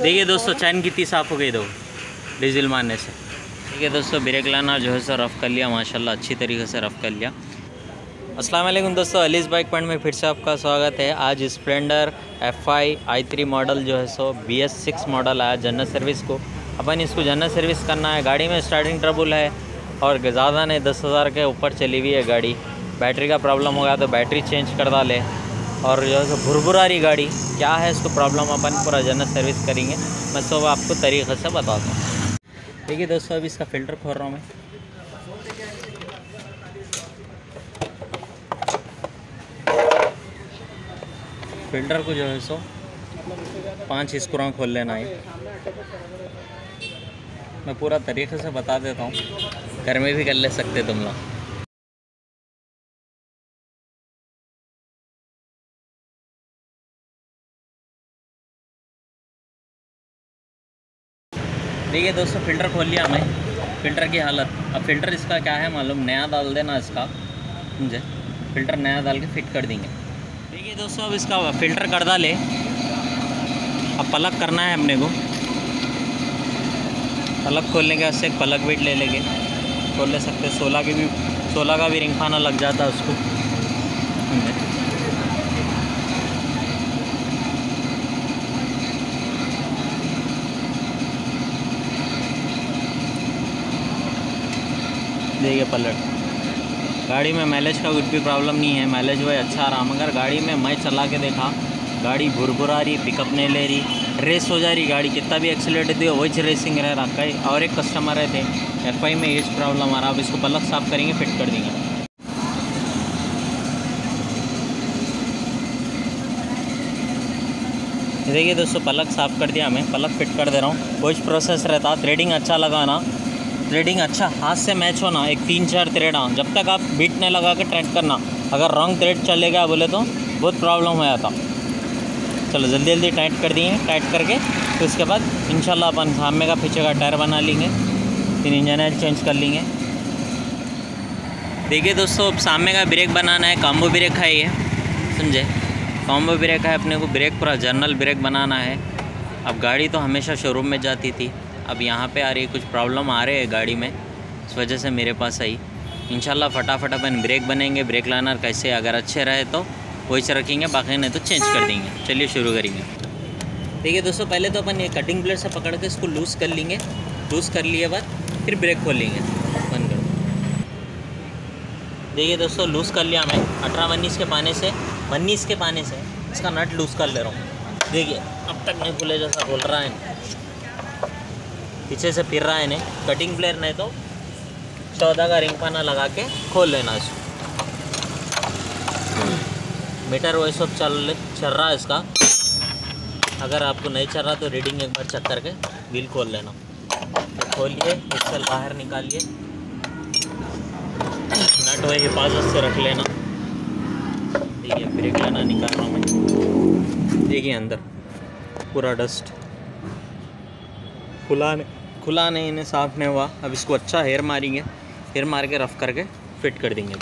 देखिए दोस्तों, चैन कितनी साफ़ हो गई दो। डीजल मारने से। ठीक है दोस्तों, ब्रेक लाना जो है सो रफ़ कर लिया, माशाल्लाह अच्छी तरीके से रफ़ कर लिया। असलम दोस्तों अलीस बाइक पॉइंट में फिर से आपका स्वागत है। आज Splendor F I I three model जो है सो बी एस सिक्स मॉडल आया जनरल सर्विस को। अपन इसको जनरल सर्विस करना है। गाड़ी में स्टार्टिंग ट्रबल है और ज़्यादा नहीं, दस हज़ार के ऊपर चली हुई है गाड़ी। बैटरी का प्रॉब्लम होगा तो बैटरी चेंज कर डाले और जो है भुरभुरा रही गाड़ी, क्या है इसको प्रॉब्लम अपन पूरा जनरल सर्विस करेंगे। मैं सब आपको तरीक़े से बताता हूँ देखिए दोस्तों, अभी इसका फ़िल्टर खोल रहा हूँ मैं। फ़िल्टर को जो है सो पाँच स्क्रू खोल लेना है। मैं पूरा तरीके से बता देता हूँ। घर में भी कर ले सकते तुम लोग। देखिए दोस्तों, फ़िल्टर खोल लिया हमें फ़िल्टर की हालत। अब फ़िल्टर इसका क्या है मालूम? नया डाल देना इसका। समझे? फ़िल्टर नया डाल के फिट कर देंगे। देखिए दोस्तों, अब इसका फ़िल्टर कर डाले। अब पलक करना है हमने को। पलक खोलने के वास्ते एक पलक वेट ले लेंगे। खोल ले सकते सोलह के भी सोलह का भी रिंग खाना लग जाता है उसको। देगी पलट। गाड़ी में माइलेज का कुछ भी प्रॉब्लम नहीं है। माइलेज वही अच्छा रहा। मगर गाड़ी में मैं चला के देखा, गाड़ी भुरभुरा रही पिकअप नहीं ले रही। रेस हो जा रही गाड़ी, कितना भी एक्सीट दिए वही रेसिंग रह रहा। कई और एक कस्टमर रहे थे एफआई में ये प्रॉब्लम आ रहा। आप इसको पलक साफ़ करेंगे फिट कर देंगे। देखिए दोस्तों, पलक साफ़ कर दिया हमें। पलक फिट कर दे रहा हूँ। कुछ प्रोसेस रहता। थ्रेडिंग अच्छा लगाना। ट्रेडिंग अच्छा हाथ से मैच होना, एक तीन चार ट्रेड हाँ जब तक आप बीट नहीं लगा के ट्रेड करना। अगर रॉन्ग ट्रेड चले गया बोले तो बहुत प्रॉब्लम हो जाता। चलो, जल्दी जल्दी टाइट कर दिए टाइट करके तो उसके बाद इन अपन सामने का पीछे का टायर बना लेंगे। फिर इंजन ऑयल चेंज कर लेंगे। देखिए दोस्तों, अब सामने का ब्रेक बनाना है कॉम्बो ब्रेक है ये। समझे? कॉम्बो ब्रेक है, अपने को ब्रेक पूरा जर्नल ब्रेक बनाना है। अब गाड़ी तो हमेशा शोरूम में जाती थी। अब यहाँ पे आ रही है, कुछ प्रॉब्लम आ रहे हैं गाड़ी में, इस वजह से मेरे पास आई। इन फटाफट अपन ब्रेक बनेंगे ब्रेक लानर कैसे अगर अच्छे रहे तो वही से रखेंगे, बाकी नहीं तो चेंज कर देंगे। चलिए शुरू करेंगे। देखिए दोस्तों, पहले तो अपन ये कटिंग ब्लेड से पकड़ के इसको लूज़ कर लेंगे। लूज़ कर लिए बाद फिर ब्रेक खोल लेंगे। बंद कर देखिए दोस्तों लूज़ कर लिया मैं। अठारह मन्नीस के पाने से, मन्नीस के पाने से इसका नट लूज़ कर ले रहा हूँ। देखिए, अब तक नहीं खुले जैसा खोल रहा है। पीछे से फिर रहा है नहीं कटिंग प्लेयर नहीं तो चौदह का रिंग पाना लगा के खोल लेना इसको। मीटर वो सब चल चल रहा है इसका। अगर आपको नहीं चल रहा तो रीडिंग एक बार चेक करके बिल खोल लेना। तो खोलिए एक्सल बाहर निकालिए। नट वही हिफाजत से रख लेना। देखिए ब्रेक लेना निकाल रहा हूँ मैं। देखिए अंदर, पूरा डस्ट खुला नहीं। खुला नहीं, इन्हें साफ़ नहीं हुआ। अब इसको अच्छा हेयर मारेंगे। हेयर मार के रफ करके फिट कर देंगे।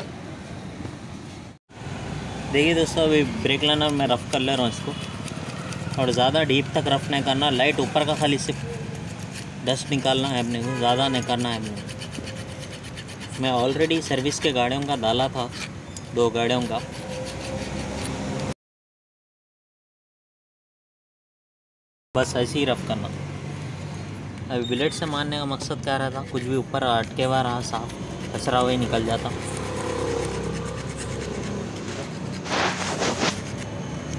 देखिए दोस्तों, अभी ब्रेक लाइनर मैं रफ़ कर ले रहा हूँ इसको। और ज़्यादा डीप तक रफ नहीं करना। लाइट ऊपर का खाली सिर्फ़ डस्ट निकालना है अपने को। ज़्यादा नहीं करना है अपने मैं ऑलरेडी सर्विस के गाड़ियों का डाला था। दो गाड़ियों का। बस ऐसे ही रफ करना। अभी बिलेट से मारने का मकसद क्या रहा था कुछ भी ऊपर अटके हुआ रहा, साफ़ कचरा वही निकल जाता।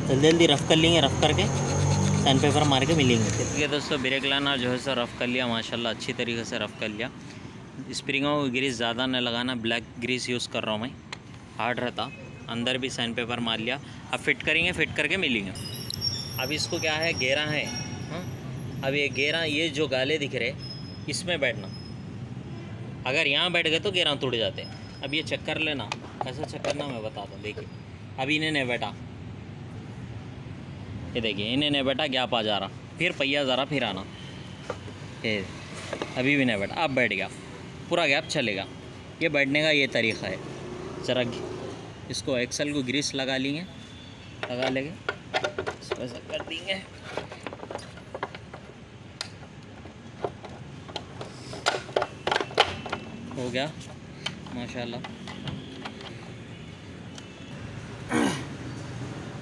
जल्दी जल्दी रफ कर लेंगे, रफ करके सैंड पेपर मार के मिलेंगे। ठीक है दोस्तों ब्रेक लाना जो है सो रफ़ कर लिया, माशाल्लाह अच्छी तरीके से रफ़ कर लिया। स्प्रिंगों को ग्रीस ज़्यादा न लगाना ब्लैक ग्रीस यूज़ कर रहा हूँ मैं। हार्ड रहता, अंदर भी सैंड पेपर मार लिया। अब फिट करेंगे फिट करके मिलेंगे। अब इसको क्या है, घेरा है। अब ये गेरा, ये जो गाले दिख रहे, इसमें बैठना। अगर यहाँ बैठ गए तो गेरा टूट जाते। अब ये चक्कर लेना कैसे चक्कर ना मैं बताता दूँ देखिए। अब इन्हें नहीं बैठा। ये देखिए, इन्हें नहीं बैठा, गैप आ जा रहा। फिर पहिया जा रहा फिर आना। ये अभी भी नहीं बैठा। अब बैठ गया। पूरा गैप चलेगा। ये बैठने का ये तरीका है। ज़रा इसको एक्सल को ग्रीस लगा लेंगे। लगा लेंगे। कर देंगे। हो गया। माशाल्लाह।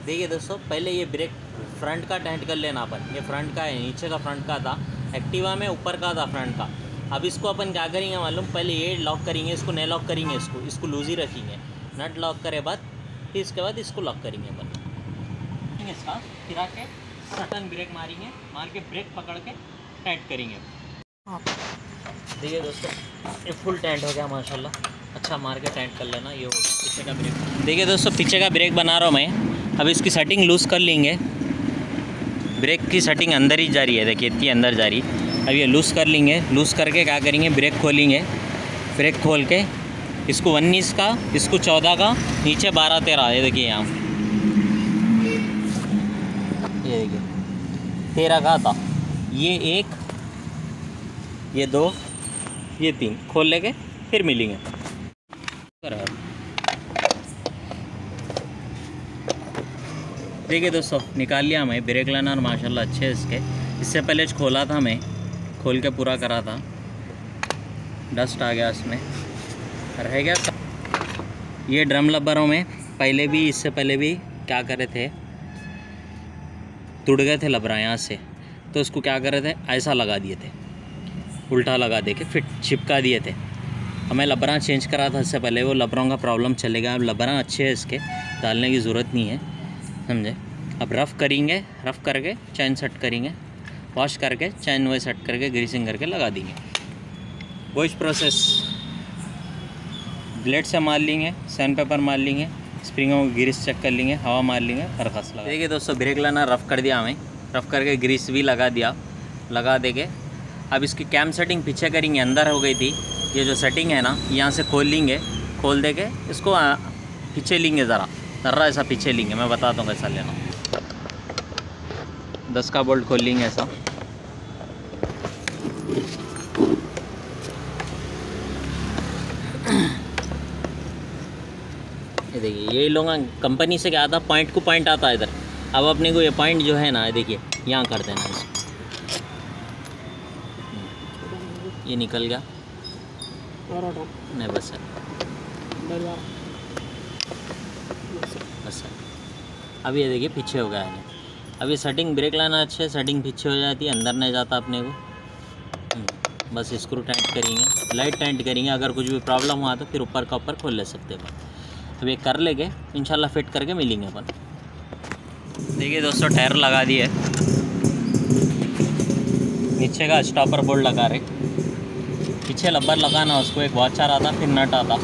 देखिए दोस्तों पहले ये ब्रेक फ्रंट का टेंट कर लेना अपन। ये फ्रंट का है नीचे का फ्रंट का था। एक्टिवा में ऊपर का था फ्रंट का। अब इसको अपन क्या करेंगे मालूम? पहले ये लॉक करेंगे इसको नहीं लॉक करेंगे इसको। इसको लूज ही रखेंगे। नट लॉक करे बाद फिर इसके बाद इसको लॉक करेंगे अपन। इसका फिर आके सटन ब्रेक मारेंगे। मार के ब्रेक पकड़ के टाइट करेंगे। देखिए दोस्तों, ये फुल टेंट हो गया माशाल्लाह। अच्छा मार के टेंट कर लेना, ये हो पीछे का ब्रेक देखिए दोस्तों, पीछे का ब्रेक बना रहा हूँ मैं। अब इसकी सेटिंग लूज़ कर लेंगे। ब्रेक की सेटिंग अंदर ही जा रही है, देखिए, इतनी अंदर जा रही। अब ये लूज़ कर लेंगे। लूज़ करके क्या करेंगे? ब्रेक खोलेंगे। ब्रेक खोल के इसको उन्नीस का, इसको चौदह का, नीचे बारह तेरह, ये देखिए यहाँ। ये देखिए, तेरह का था। ये एक, ये दो ये तीन खोल लेके फिर मिलेंगे। देखिए दोस्तों, निकाल लिया मैं ब्रेक लाना और माशाल्लाह अच्छे इसके। इससे पहले खोला था मैं, खोल के पूरा करा था। डस्ट आ गया इसमें। रह गया ये ड्रम लब्बरों में पहले भी, इससे पहले भी क्या करे थे? टूट गए थे लबरा यहाँ से। तो उसको क्या करे थे? ऐसा लगा दिए थे। उल्टा लगा दे के फिट चिपका दिए थे। हमें लबरा चेंज करा था इससे पहले, वो लबरों का प्रॉब्लम चलेगा। अब लबरा अच्छे है इसके, डालने की ज़रूरत नहीं है, समझे? अब रफ़ करेंगे रफ़ करके चैन सेट करेंगे वॉश करके चैन वो सेट करके ग्रीसिंग करके लगा देंगे। वॉश प्रोसेस ब्लेड से मार लेंगे सैंड पेपर मार लेंगे स्प्रिंगों को ग्रीस चेक कर लेंगे, हवा मार लेंगे खस लगा। देखिए दोस्तों ब्रेक लाना रफ़ कर दिया हमें। रफ़ करके ग्रीस भी लगा दिया। लगा देंगे अब इसकी कैम सेटिंग पीछे करेंगे अंदर हो गई थी। ये जो सेटिंग है ना, यहाँ से खोल लेंगे, खोल दे के इसको पीछे लेंगे ज़रा। ज़रा ऐसा पीछे लेंगे, मैं बताता हूँ कैसा लेना। दस का बोल्ट खोल लेंगे ऐसा। ये देखिए, ये लोग कंपनी से क्या आता पॉइंट को पॉइंट आता है इधर। अब अपने को ये पॉइंट जो है ना देखिए, यहाँ कर देना इसको। ये निकल गया। नहीं बस है। बस है। अब ये देखिए पीछे हो गया है। अब ये सेटिंग ब्रेक लाना अच्छे सेटिंग पीछे हो जाती है अंदर नहीं जाता अपने को। हम्म, बस स्क्रू टाइट करेंगे। लाइट टाइट करेंगे। अगर कुछ भी प्रॉब्लम हुआ तो फिर ऊपर का ऊपर खोल ले सकते हैं अपन। अब ये कर लेंगे। इंशाल्लाह फिट करके मिलेंगे अपन। देखिए दोस्तों टायर लगा दिए नीचे का स्टॉपर बोल्ट लगा रहे। पीछे लब्बर लगाना उसको एक वॉचर आता फिर नट आता।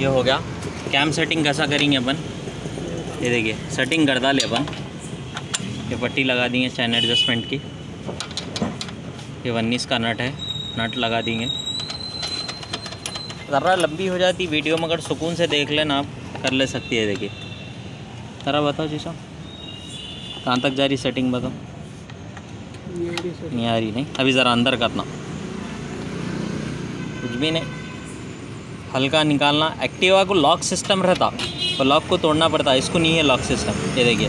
ये हो गया। कैम सेटिंग कैसा करेंगे अपन? ये देखिए सेटिंग कर डाले अपन। ये पट्टी लगा दी है चैन एडजस्टमेंट की। ये उन्नीस का नट है। नट लगा देंगे। ज़रा लंबी हो जाती वीडियो में अगर सुकून से देख लेना आप कर ले सकती है देखिए। ज़रा बताओ जी साहब कहाँ तक जा रही सेटिंग बताओ? नहीं आ रही नहीं? अभी ज़रा अंदर करना। कुछ भी नहीं। हल्का निकालना, एक्टिवा को लॉक सिस्टम रहता तो लॉक को तोड़ना पड़ता है इसको नहीं है लॉक सिस्टम ये देखिए।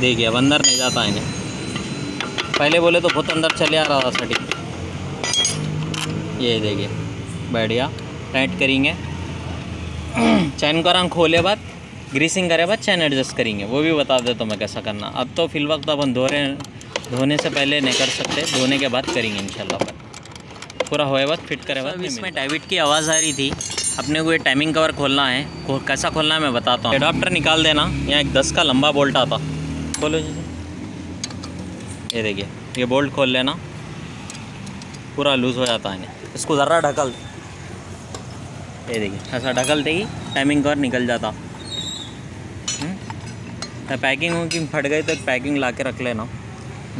देखिए, अब अंदर नहीं जाता इन्हें। पहले बोले तो बहुत अंदर चले आ रहा था सेटिंग ये देखिए बैठ गया टाइट करेंगे। चैन को रंग खोले बाद ग्रीसिंग करे बाद चैन एडजस्ट करेंगे। वो भी बता देता हूँ मैं कैसा करना। अब तो फिल वक्त अपन धो रहे धोने से पहले नहीं कर सकते। धोने के बाद करेंगे, इंशाल्लाह। अपन पूरा होए बाद फिट करे बाद इसमें डाइविट की आवाज़ आ रही थी। अपने को ये टाइमिंग कवर खोलना है। खो, कैसा खोलना है मैं बताता हूँ। एडाप्टर निकाल देना। यहाँ एक दस का लंबा बोल्ट आता। खोलो जी। ये देखिए ये बोल्ट खोल लेना। पूरा लूज़ हो जाता है। इसको ज़रा ढकल। ये देखिए ऐसा ढकल देगी टाइमिंग कवर निकल जाता। पैकिंग वैकिंग फट गई तो पैकिंग ला के रख लेना।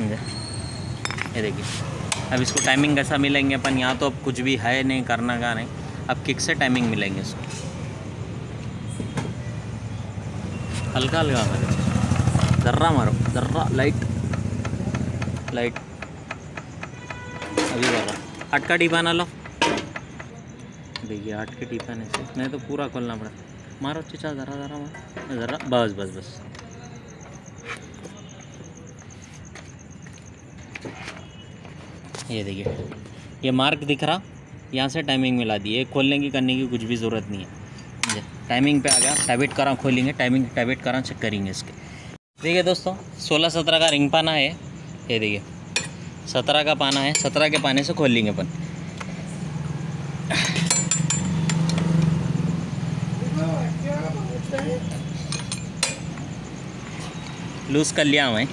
ये देखिए। अब इसको टाइमिंग कैसा मिलेंगे अपन? यहाँ तो अब कुछ भी है नहीं, करना का नहीं। अब किक से टाइमिंग मिलेंगे इसको। हल्का हल्का मारो ज़र्रा मारो, ज़र्रा लाइट लाइट अभी कर रहा आठ का टिपाना लो। देखिए आठ के टिपाने से नहीं तो पूरा खोलना पड़ा मारो, चिचा ज़रा ज़रा मारो। ज़रा बस बस बस। ये देखिए, ये मार्क दिख रहा। यहाँ से टाइमिंग मिला दी। एक खोलने की, करने की कुछ भी ज़रूरत नहीं है। टाइमिंग पे आ गया। टैबिट करा, खोलेंगे। टाइमिंग टैबिट करा चेक करेंगे इसके। देखिए दोस्तों, सोलह सत्रह का रिंग पाना है। ये देखिए, सत्रह का पाना है। सत्रह के पाने से खोल लेंगे अपन। लूज़ कर लिया हमें।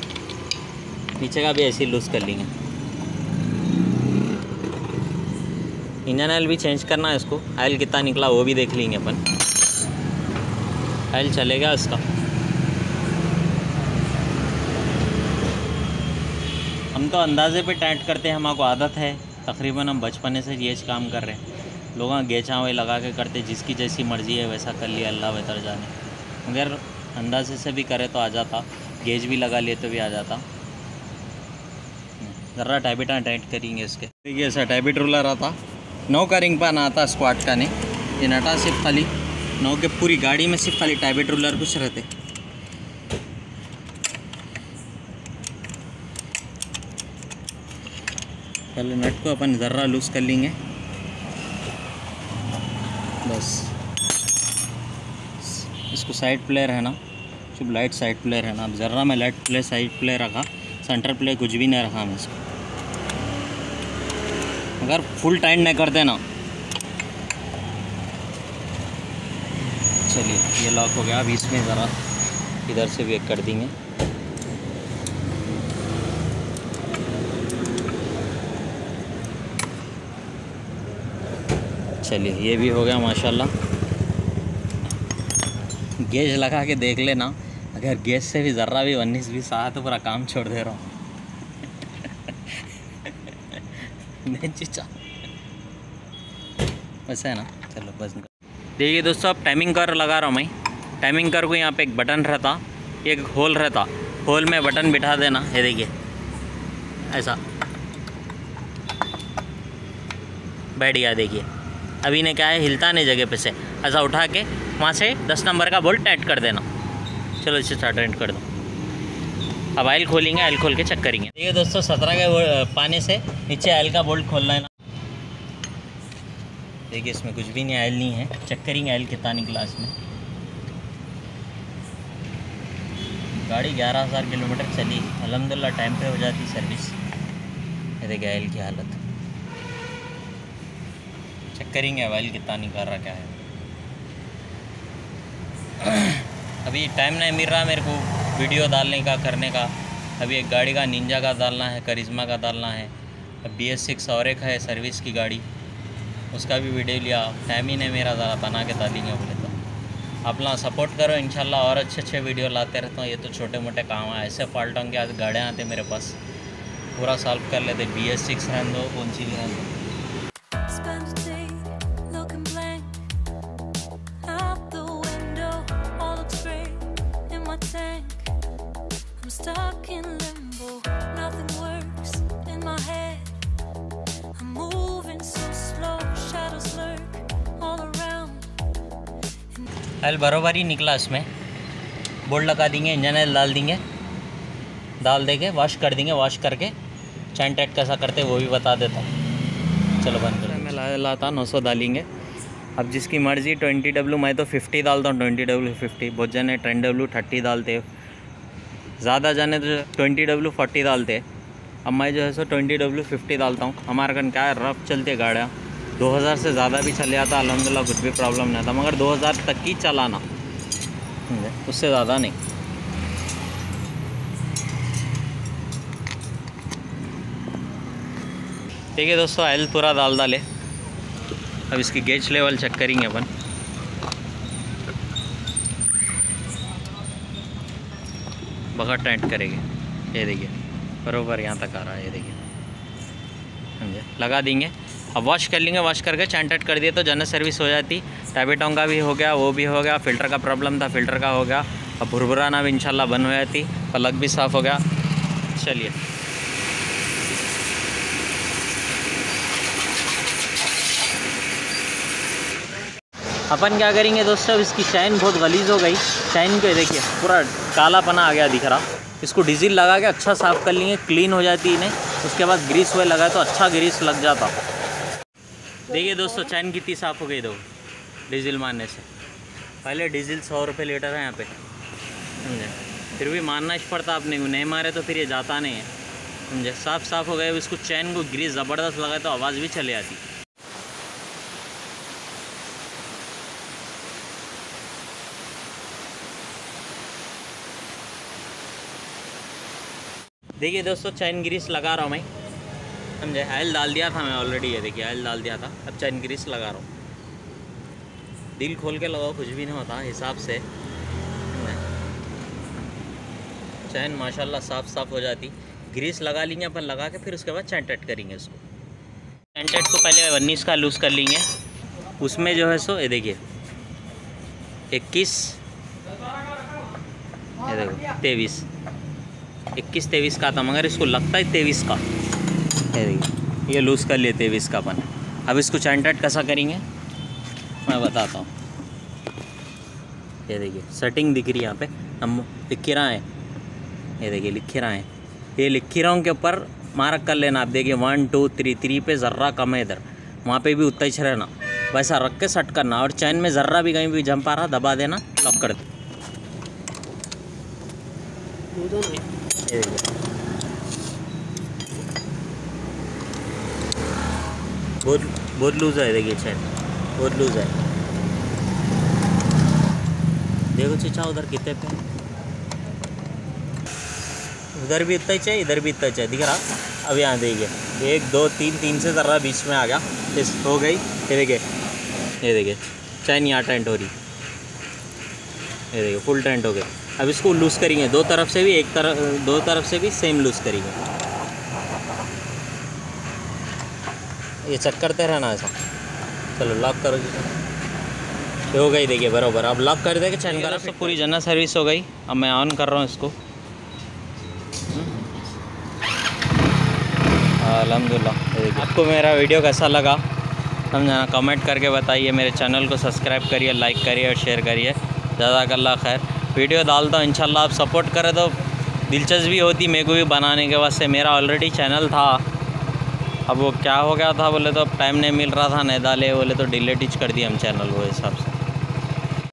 पीछे का भी ऐसे ही लूज़ कर लेंगे। इंजन ऑयल भी चेंज करना है इसको। ऑयल कितना निकला वो भी देख लेंगे अपन। ऑयल चलेगा इसका। हम तो अंदाजे पे टाइट करते हैं हमारे को आदत है। तकरीबन हम बचपने से ये काम कर रहे हैं। लोग गेचा हुए लगा के करते, जिसकी जैसी मर्ज़ी है वैसा कर लिया, अल्लाह बेहतर जाने। मगर अंदाजे से भी करे तो आ जाता। गेज भी लगा लिए तो भी आ जाता। ज़रा टैबिटा टाइट करेंगे इसके। देखिए, ऐसा टैबिट रूलर आता। नौ का रिंग पान आता स्क्वाट का नहीं। ये नटा सिर्फ़ खाली, नौ के पूरी गाड़ी में सिर्फ़ खाली टैबिट रूलर कुछ रहते पहले नट को अपन ज़र्रा लूज़ कर लेंगे। बस। इसको साइड प्ले रहना सिर्फ़ लाइट साइड प्ले रहना अब ज़र्रा में लाइट प्ले साइड प्ले रखा सेंटर प्ले कुछ भी नहीं रखा मैं इसको। फुल टाइट नहीं करते ना। चलिए, ये लॉक हो गया। अब इसमें ज़रा इधर से भी एक कर देंगे। चलिए, ये भी हो गया, माशाल्लाह। गेज लगा के देख लेना। अगर गेज से भी ज़र्रा भी उन्नीस बीस आया तो पूरा काम छोड़ दे रहा हूँ। नहीं, चीचा। वैसा है ना? चलो, बस। देखिए दोस्तों, अब टाइमिंग कर लगा रहा हूँ मैं। टाइमिंग कर को यहाँ पे एक बटन रहता, एक होल रहता। होल में बटन बिठा देना। ये देखिए, ऐसा। बैठ गया, देखिए। अभी ने क्या है, हिलता नहीं जगह पे से। ऐसा उठा के वहाँ से दस नंबर का बोल्ट टाइट कर देना। चलो, इसे स्टार्ट कर दो। अब आयल खोलेंगे आयल खोल के चेक करेंगे। ये दोस्तों सत्रह के पानी से नीचे आयल का बोल्ट खोलना है देखिए, इसमें कुछ भी नहीं, आयल नहीं है। चेक करेंगे आयल कितना निकला इसमें। गाड़ी ग्यारह हज़ार किलोमीटर चली। अलहमदिल्ला, टाइम पे हो जाती सर्विस ये देखिए, आयल की हालत। चेक करेंगे ऑयल कितना निकाल रहा क्या है। अभी टाइम नहीं मिल रहा मेरे को वीडियो डालने का, करने का। अभी एक गाड़ी का निंजा का डालना है करिश्मा का डालना है। अब बी एस सिक्स और एक है सर्विस की गाड़ी। उसका भी वीडियो लिया। टाइम ने मेरा ज़रा बना के डालेंगे बोले तो। अपना सपोर्ट करो इनशाला और अच्छे अच्छे वीडियो लाते रहता हूँ। ये तो छोटे मोटे काम है। ऐसे फॉल्टों होंगे आज गाड़े आते मेरे पास। पूरा सॉल्व कर लेते बी एस सिक्स रहने दो, कौन सी रहने दो। ऑयल बरोबर ही निकला इसमें। बोल्ट लगा देंगे, इंजन ऑयल डाल देंगे। डाल देंगे वॉश कर देंगे वॉश करके चैन टाइट कैसा करते वो भी बता देता हूँ। चलो बंद कर मैं ला, लाता नौ सौ डालेंगे। अब जिसकी मर्ज़ी, ट्वेंटी डब्लू मैं तो फिफ्टी डालता हूँ, ट्वेंटी डब्लू फिफ्टी। बहुत जने टेन डब्लू थर्टी डालते ज़्यादा जाने तो ट्वेंटी डब्लू फोर्टी डालते अब मैं जो है सो ट्वेंटी डब्लू फिफ्टी डालता हूँ। हमारे कन क्या है रफ चलती है गाड़ियाँ। दो हज़ार से ज़्यादा भी चले जाता अलहमदिल्ला कुछ भी प्रॉब्लम नहीं आता, मगर दो हज़ार तक ही चलाना। उससे ज़्यादा नहीं। ठीक है दोस्तों ऑयल पूरा डाल डाले अब इसकी गेज लेवल चेक करेंगे अपन। बहुत टाइट करेंगे। ये देखिए, बरोबर यहाँ तक आ रहा है, ये देखिए। समझे? लगा देंगे। अब वॉश कर लेंगे वॉश करके टाइट कर दिए तो जनरल सर्विस हो जाती। टैबेटों का भी हो गया, वो भी हो गया फ़िल्टर का प्रॉब्लम था फ़िल्टर का हो गया। अब भुरभुराना भी इंशाल्लाह बंद हो जाती, पलक भी साफ़ हो गया। चलिए। अपन क्या करेंगे दोस्तों इसकी चैन बहुत गलीज हो गई। चैन को देखिए, पूरा काला पना आ गया दिख रहा। इसको डीजल लगा के अच्छा साफ़ कर लेंगे क्लीन हो जाती इन्हें। उसके बाद ग्रीस हुए लगा तो अच्छा ग्रीस लग जाता। देखिए दोस्तों, चैन कितनी साफ़ हो गई दो। डीजल मारने से। पहले डीजल सौ रुपये लीटर है यहाँ पे। समझे? फिर भी मारना ही पड़ता आपने। को नहीं मारे तो फिर ये जाता नहीं है। समझे? साफ़ साफ़ हो गए इसको चैन को ग्रीस ज़बरदस्त लगाए तो आवाज़ भी चले आती। देखिए दोस्तों, चैन ग्रीस लगा रहा हूँ मैं। समझे ऑयल डाल दिया था मैं ऑलरेडी ये देखिए ऑयल डाल दिया था। अब चैन ग्रीस लगा रहा हूँ। दिल खोल के लगाओ, कुछ भी नहीं होता, हिसाब से। चैन माशाल्लाह साफ़ साफ़ हो जाती। ग्रीस लगा लेंगे अपन, लगा के फिर उसके बाद चैन टट करेंगे इसको चैन टाइट को पहले उन्नीस का लूज़ कर लेंगे। उसमें जो है सो, ये देखिए, इक्कीस, ये देखो तेईस इक्कीस तेईस का था, मगर इसको लगता है तेईस का। ये देखिए ये लूज़ कर लेते तेईस इसका अपन। अब इसको टाइट कैसा करेंगे? मैं बताता हूँ। ये देखिए सेटिंग दिख रही है यहाँ पे। हम लिख रहा है। ये देखिए, लिख रहा है। ये लिख रहा हूँ के ऊपर मार्क कर लेना। आप देखिए वन टू थ्री थ्री पे ज़र्रा कम है इधर। वहाँ पे भी उतना ही रहना। वैसा रख के सेट करना और चैन में ज़र्रा भी कहीं भी जंप आ रहा, दबा देना लॉक कर दे ये देखिए बहुत बहुत लूज़ है देखिए चैन बहुत लूज़ है। देखो चचा, उधर कितने पे उधर भी इतना चाहिए, इधर भी इतना चाहिए। दिख रहा? अब यहाँ देखिए। एक, दो, तीन तीन से ज़रा बीच में आ गया। इस हो गई। ये देखिए। ये देखिए। चैन यहाँ टेंट हो रही ये देखिए फुल टेंट हो गई अब इसको लूज़ करेंगे। दो तरफ़ से भी, एक तरफ़, दो तरफ़ से भी सेम लूज़ करेंगे। ये चेक करते रहना ऐसा। चलो लॉक करो ये हो गई देखिए बराबर। अब लॉक कर देंगे चैन का पूरी जनरल सर्विस हो गई। अब मैं ऑन कर रहा हूँ इसको। अलहमदिल्ला आपको मेरा वीडियो कैसा लगा? समझाना। कमेंट करके बताइए। मेरे चैनल को सब्सक्राइब करिए लाइक करिए और शेयर करिए। जजाकल्ला खैर। वीडियो डालता हूँ इंशाल्लाह आप सपोर्ट करें तो दिलचस्पी होती मेरे को भी बनाने के वास्ते। मेरा ऑलरेडी चैनल था। अब वो क्या हो गया था, बोले तो अब टाइम नहीं मिल रहा था नहीं डाले बोले तो डिलीट ही कर दिया हम चैनल वो हिसाब से।